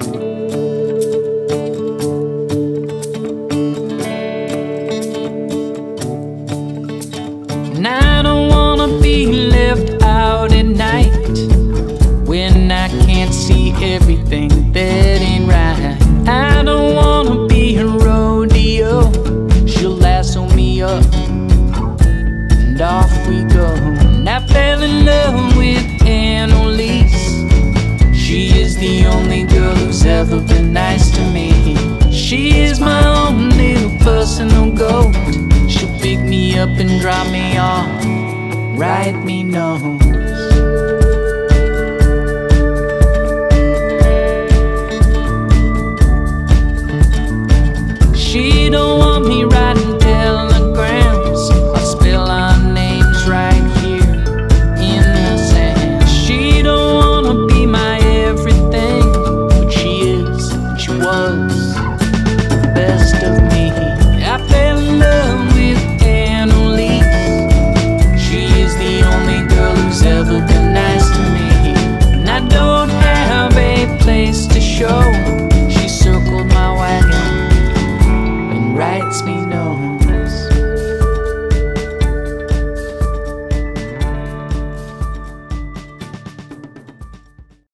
And I don't wanna be left out at night when I can't see everything that ever been nice to me. She is my only personal goat. She'll pick me up and drop me off, write me notes. She don't want me was the best of me. I fell in love with Annalise. She is the only girl who's ever been nice to me. And I don't